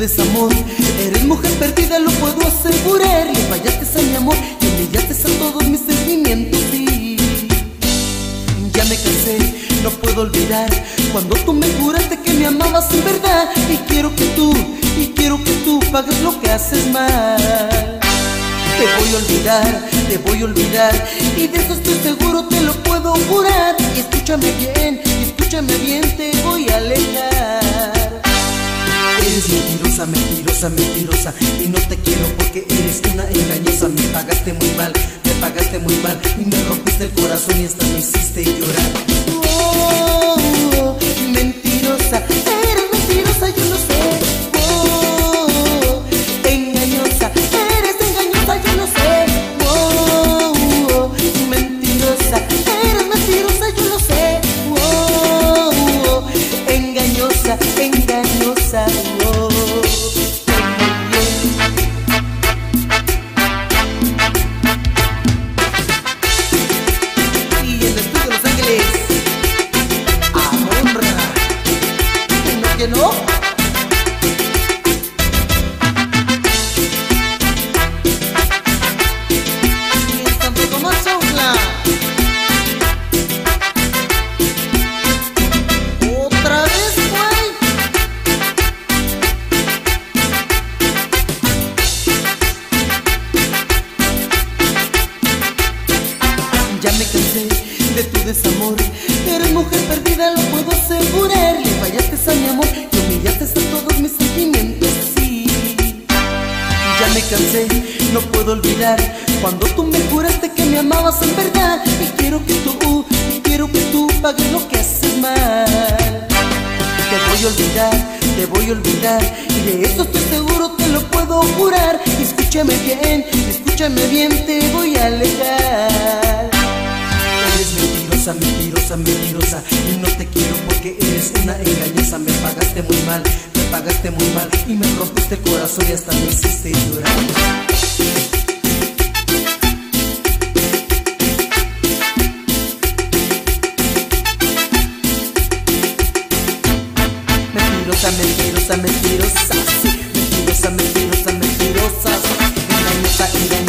desamor. Eres mujer perdida, lo puedo asegurar. Y fallaste a mi amor y humillaste a todos mis sentimientos. Y ya me cansé, no puedo olvidar cuando tú me juraste que me amabas en verdad. Y quiero que tú, y quiero que tú pagues lo que haces mal. Te voy a olvidar, te voy a olvidar Y de eso estoy seguro, te lo puedo jurar Y escúchame bien, escúchame bien, te voy a alejar mentirosa, mentirosa Y no te quiero porque eres una engañosa. Me pagaste muy mal, me pagaste muy mal Y me rompiste el corazón y hasta me hiciste llorar. Oh, mentirosa Ya me cansé de tu desamor. Eres mujer perdida, lo puedo asegurar No puedo olvidar Cuando tú me juraste que me amabas en verdad. Y quiero que tú, y quiero que tú pagues lo que haces mal. Te voy a olvidar, te voy a olvidar. Y de eso estoy seguro, te lo puedo jurar. Escúchame bien, escúchame bien, te voy a alejar mentirosa, mentirosa, mentirosa. Y no te quiero porque eres una engañosa. Me pagaste muy mal, pagaste muy mal y me rompiste el corazón y hasta me hiciste llorar. mentirosa, mentirosas, mentirosas, mentirosas, mentirosas, mentirosas, mentirosas,